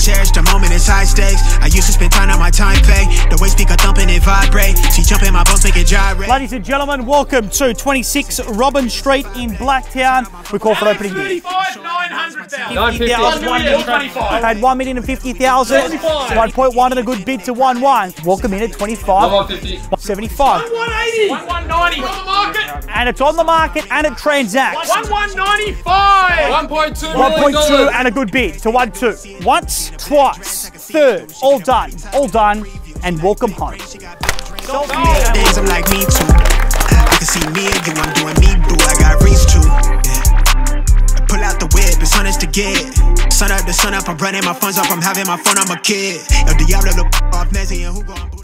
cherish the moment, it's high stakes. I used to spend time on my time pay. The way speaker thumping it vibrate. She jumping my bones, make it gyrate. Ladies and gentlemen, welcome to 26 Robyn Street in Blacktown. We call for opening bid. 35, 900,000. 50,000, 1 million, 25. Paid 1 million and 50,000. 1.1 and a good bid to 1 1. Welcome in at 25. 75. 180. 1190. On the market. And it's on the market and it transacts. 1195! 1.2 1.2 and a good bid to 1 2. Once, twice, third. All done. All done. And welcome home. Days I'm like me too. I can see me and you, I'm doing me, boo. I got reach too. Yeah. Pull out the whip, it's honest to get. Sun up, the sun up, I'm running my funds up, I'm having my fun, I'm a kid. El Diablo, look off Messi and who gon'